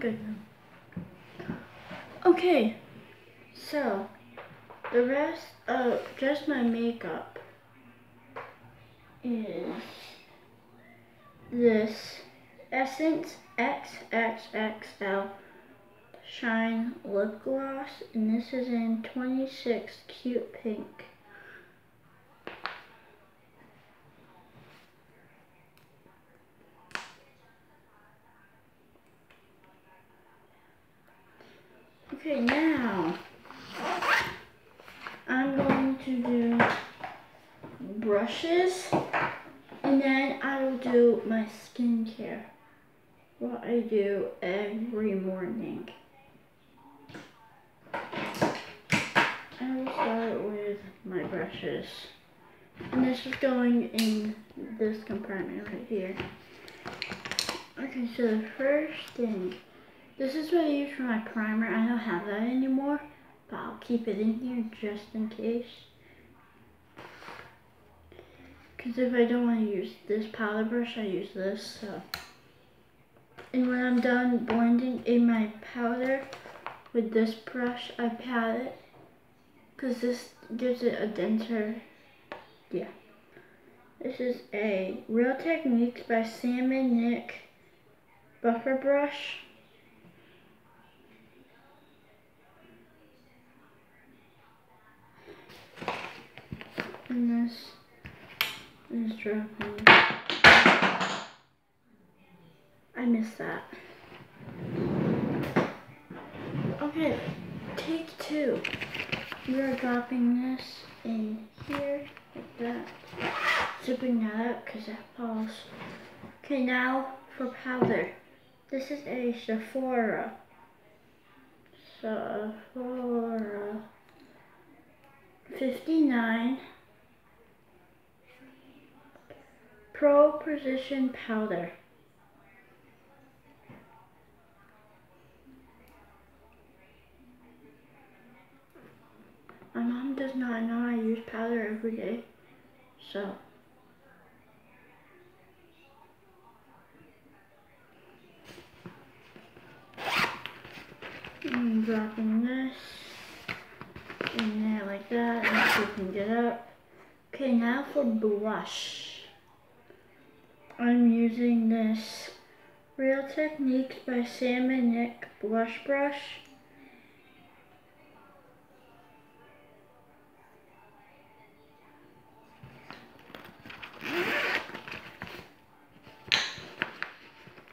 good now. Okay, so the rest of just my makeup is this Essence XXXL Shine Lip Gloss, and this is in 26 Cute Pink. Okay, now I'm going to do brushes and then I will do my skincare. What I do every morning. I will start with my brushes. And this is going in this compartment right here. Okay, so the first thing this is what I use for my primer. I don't have that anymore, but I'll keep it in here just in case. Because if I don't want to use this powder brush, I use this. So. And when I'm done blending in my powder with this brush, I pat it. Because this gives it a denser, yeah. This is a Real Techniques by Sam and Nic buffer brush. And this is dropping. I missed that. Okay, take two. We are dropping this in here, like that. Zipping that up because that falls. Okay, now for powder. This is a Sephora. Sephora 59 Pro Precision Powder. My mom does not know I use powder every day, so. I'm dropping this in there like that and scooping it up. Okay, now for blush. I'm using this Real Techniques by Sam and Nic blush brush.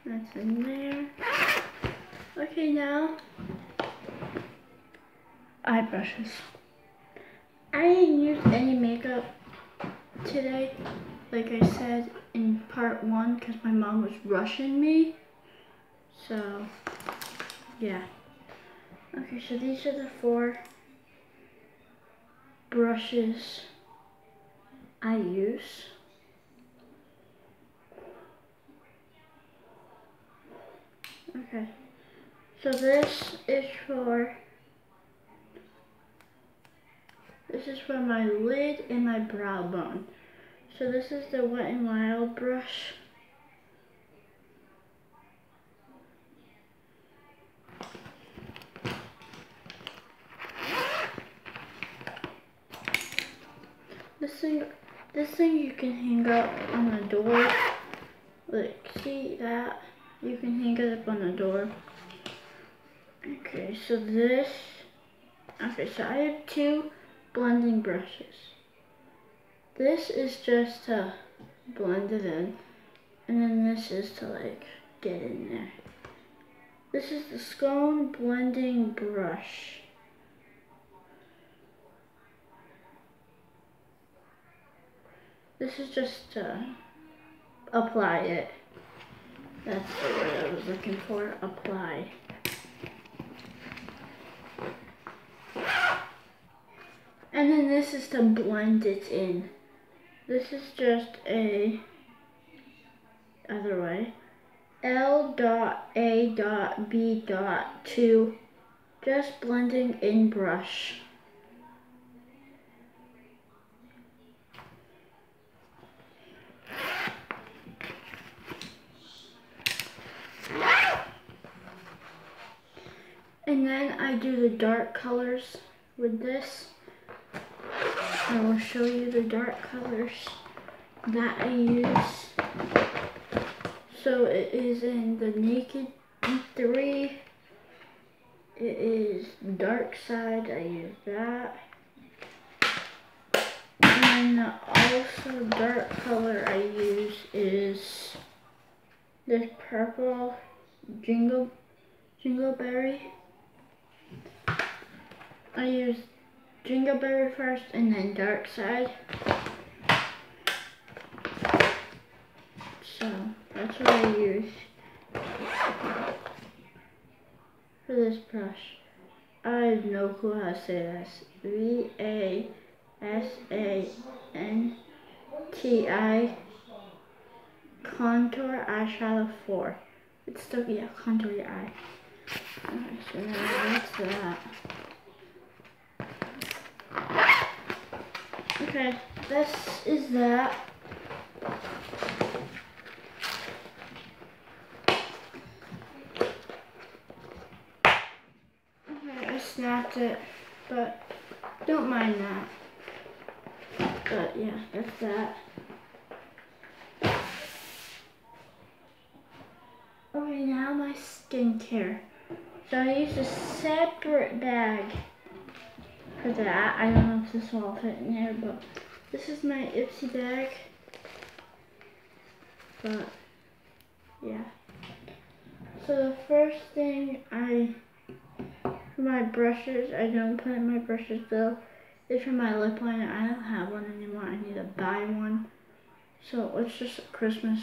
That's in there. Okay, now eye brushes. I didn't use any makeup today like I said in part one because my mom was rushing me. So, yeah. Okay, so these are the four brushes I use. Okay, so this is for, this is for my lid and my brow bone. So this is the Wet n Wild brush. This thing, this thing you can hang up on the door. Like, see that? You can hang it up on the door. Okay, so this, okay, so I have two blending brushes. This is just to blend it in. And then this is to like get in there. This is the Scone Blending Brush. This is just to apply it. That's the word I was looking for, apply. And then this is to blend it in. This is just a other way. L dot A dot B dot 2 just blending in brush. And then I do the dark colors with this. I will show you the dark colors that I use. So it is in the Naked 3. It is Dark Side, I use that. And also dark color I use is this purple Jingle jingle berry. I use Jingleberry first and then Dark Side. So that's what I use for this brush. I have no clue how to say this. V A S A N T I Contour Eyeshadow 4. It's still, yeah, contour your eye. Alright, so now that's that. Okay, this is that. Okay, I snapped it, but don't mind that. But yeah, that's that. Okay, now my skincare. So I use a separate bag for that. I don't know if this will fit in here, but this is my Ipsy bag. But yeah. So the first thing I my brushes, I don't put in my brushes though, is for my lip liner. I don't have one anymore. I need to buy one. So it's just a Christmas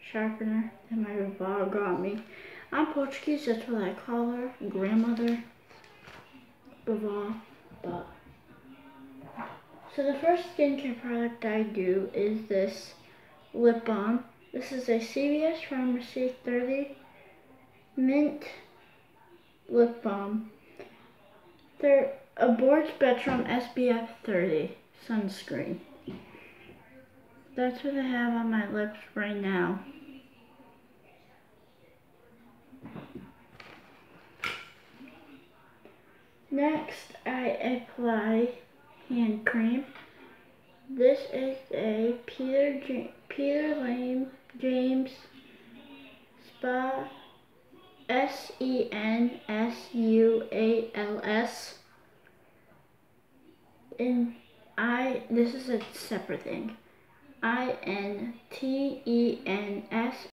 sharpener that my grandma got me. I'm Portuguese, that's what I call her, grandmother, Baval, but. So the first skincare product I do is this lip balm. This is a CVS Pharmacy 30 Mint Lip Balm. They're a broad spectrum SPF 30 sunscreen. That's what I have on my lips right now. Next, I apply hand cream. This is a Peter J Peter Lame James Spa S E N S U A L S. And I this is a separate thing. I N T E N S